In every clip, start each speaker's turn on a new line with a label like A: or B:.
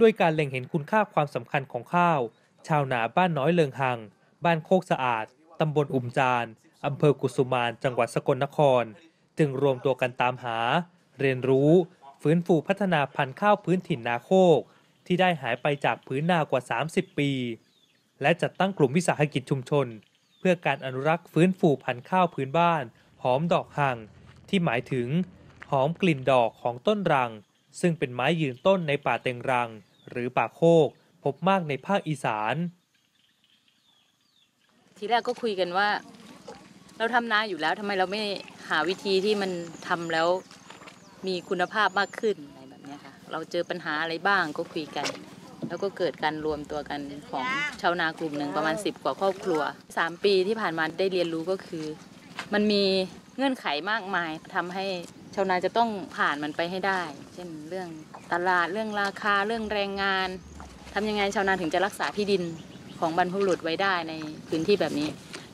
A: ด้วยการเล็งเห็นคุณค่าความสำคัญของข้าว ชาวนาบ้านน้อยเลิงหัง บ้านโคกสะอาดตำบลอุ่มจานอำเภอกุสุมานจังหวัดสกลนคร จึงรวมตัวกันตามหา เรียนรู้ ฟื้นฟูพัฒนาพันธุ์ข้าวพื้นถิ่นนาโคก ที่ได้หายไปจากพื้นนากว่า 30 ปี และจัดตั้งกลุ่มวิสาหกิจชุมชน เพื่อการอนุรักษ์ฟื้นฟูพันธุ์ข้าวพื้นบ้าน หอมดอกหัง ที่หมายถึง หอมกลิ่นดอกของต้นรัง ซึ่งเป็นไม้ยืนต้นในป่าเต็งรัง หรือป่าโคก พบมากในภาคอีสาน
B: ทีแรกก็คุยกันว่า เราทำนาอยู่แล้วทำไมเราไม่หาวิธีที่มันทำแล้วมีคุณภาพมากขึ้นอะไรแบบเนี้ยค่ะ เราเจอปัญหาอะไรบ้างก็คุยกัน แล้วก็เกิดการรวมตัวกันของชาวนากลุ่มหนึ่งประมาณ 10 กว่าครอบครัว 3 ปีที่ผ่านมาได้เรียนรู้ก็คือ มันมีเงื่อนไขมากมายทำให้ ชาวนาจะต้องผ่านมันไปให้ได้ เช่นเรื่องตลาดเรื่องราคาเรื่องแรงงานทำยังไงชาวนาถึงจะรักษาที่ดินของบรรพบุรุษไว้ได้ในพื้นที่แบบนี้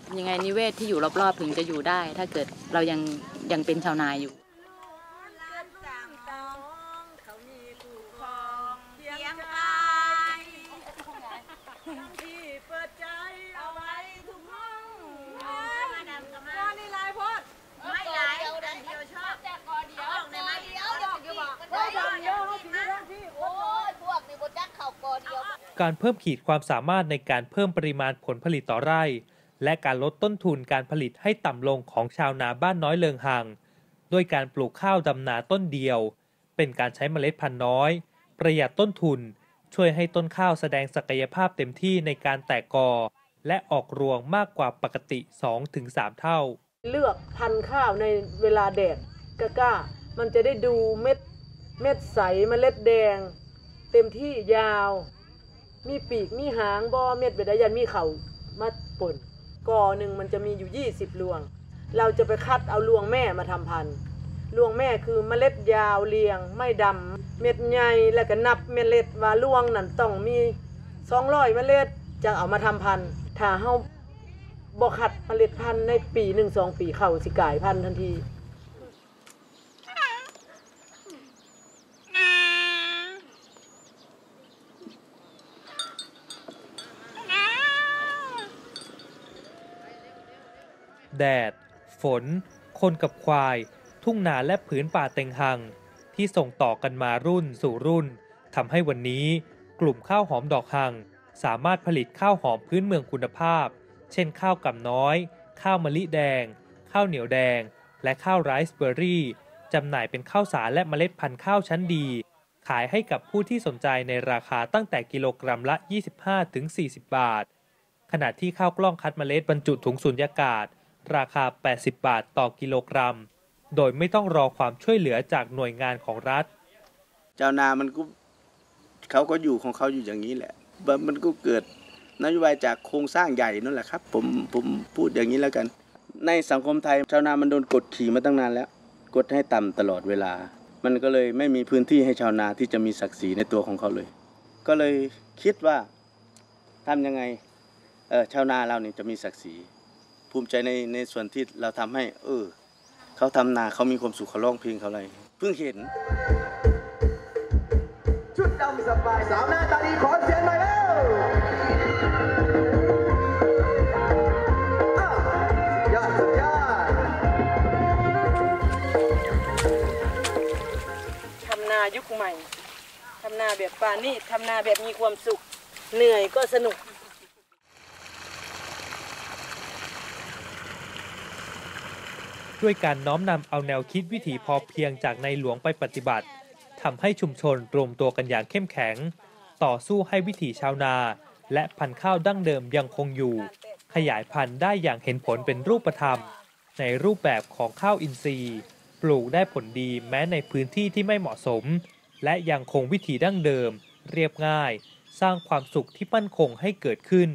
B: ทำยังไงนิเวศที่อยู่รอบๆถึงจะอยู่ได้ ถ้าเกิดเรายังยังเป็นชาวนาอยู่
A: การเพิ่มขีดความสามารถในการเพิ่มปริมาณผลผลิตต่อไร่ และการลดต้นทุนการผลิตให้ต่ำลงของชาวนาบ้านน้อยเลิงหังด้วยการปลูกข้าวดำนาต้นเดียว เป็นการใช้เมล็ดพันธุ์น้อย ประหยัดต้นทุน ช่วยให้ต้นข้าวแสดงศักยภาพเต็มที่ในการแตกกอ และออกรวงมากกว่าปกติ 2-3 เท่า
C: เลือกพันธุ์ข้าวในเวลาแดดกล้า มันจะได้ดูเม็ดเม็ดใสเมล็ดแดง เต็มที่ยาว มีปีกมีหางบอเม็ดเบดายันมีเขามาปนกอหนึ่งมันจะมีอยู่ 20 รวง เราจะไปคัดเอารวงแม่มาทำพันธุ์รวงแม่คือเมล็ดยาวเรียง ไม่ดำเม็ดใหญ่แล้วก็นับเมล็ดว่ารวงนั่นต้องมี200เมล็ดจะเอามาทำพันธุ์ถ้าเฮาบ่คัดเมล็ดพันธุ์ในปีหนึ่งสองปีเข้าสิกลายพันธุ์ทันที
A: แดด ฝน คนกับควาย ทุ่งนาและผืนป่าเต็งหัง ที่ส่งต่อกันมารุ่นสู่รุ่นทำให้วันนี้กลุ่มข้าวหอมดอกหัง สามารถผลิตข้าวหอมพื้นเมืองคุณภาพ เช่นข้าวกำน้อย ข้าวมะลิแดง ข้าวเหนียวแดง และข้าวไรซ์เบอร์รี่จำหน่ายเป็นข้าวสารและเมล็ดพันธุ์ข้าวชั้นดี ขายให้กับผู้ที่สนใจในราคาตั้งแต่กิโลกรัมละ 25-40 บาท ขณะที่ข้าวกล้องคัดเมล็ดบรรจุถุงสุญญากาศ ราคา 80 บาทต่อกิโลกรัม โดยไม่ต้องรอความช่วยเหลือจากหน่วยงานของรัฐ
D: เจ้านามันก็เขาก็อยู่ของเขาอยู่อย่างนี้แหละ มันก็เกิดนโยบายจากโครงสร้างใหญ่นั่นแหละครับ ผมผมพูดอย่างนี้แล้วกัน ในสังคมไทยชาวนามันโดนกดขี่มาตั้งนานแล้ว กดให้ต่ำตลอดเวลา มันก็เลยไม่มีพื้นที่ให้ชาวนาที่จะมีศักดิ์ศรีในตัวของเขาเลย ก็เลยคิดว่าทำยังไงเออชาวนาเราเนี่ยจะมีศักดิ์ศรี ภูมิใจในในส่วนที่เราทำให้ เออเขาทำนาเขามีความสุขเขาร้องเพลงเขาอะไรเพิ่งเห็น
E: ชุดดำสบายสาวหน้าตาดีขอเสียงหน่อยเร็วอ้วยอดยอด
C: ทำนายุคใหม่ทำนาแบบปานี่ทำนาแบบมีความสุข เหนื่อยก็สนุก
A: ด้วยการน้อมนำเอาแนวคิดวิถีพอเพียงจากในหลวงไปปฏิบัติทำให้ชุมชนรวมตัวกันอย่างเข้มแข็ง ต่อสู้ให้วิถีชาวนา และพันธุ์ข้าวดั้งเดิมยังคงอยู่ ขยายพันธุ์ได้อย่างเห็นผลเป็นรูปธรรม ในรูปแบบของข้าวอินทรีย์ ปลูกได้ผลดีแม้ในพื้นที่ที่ไม่เหมาะสม และยังคงวิถีดั้งเดิม เรียบง่าย สร้างความสุขที่มั่นคงให้เกิดขึ้น